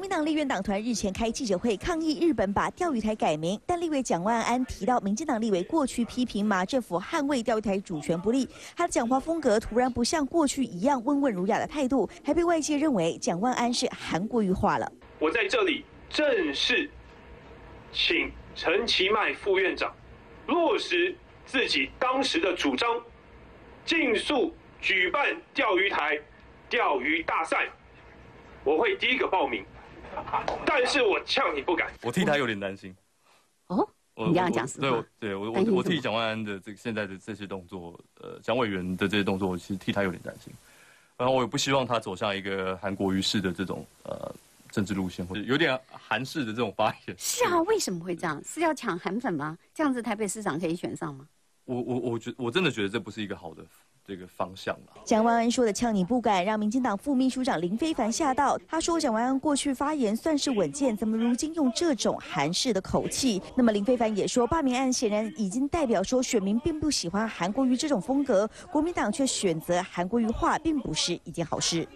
民党立院党团日前开记者会抗议日本把钓鱼台改名，但立委蒋万安提到，民进党立委过去批评马政府捍卫钓鱼台主权不利，他的讲话风格突然不像过去一样温文儒雅的态度，还被外界认为蒋万安是韩国瑜化了。我在这里正式请陈其迈副院长落实自己当时的主张，尽速举办钓鱼台钓鱼大赛。我会第一个报名，但是我呛你不敢。我替他有点担心。哦，你这样讲什么。对，对我我我替蒋万安的这个现在的这些动作，呃，蒋委员的这些动作，我其实替他有点担心。然后我也不希望他走向一个韩国瑜式的这种呃政治路线，或者有点韩式的这种发言。是啊，为什么会这样？是要抢韩粉吗？这样子台北市长可以选上吗？我我我觉我真的觉得这不是一个好的。这个方向了。蒋万安说的“呛你不敢”，让民进党副秘书长林非凡吓到。他说：“蒋万安过去发言算是稳健，怎么如今用这种韩式的口气？”那么林非凡也说，罢免案显然已经代表说选民并不喜欢韩国瑜这种风格，国民党却选择韩国瑜化，并不是一件好事。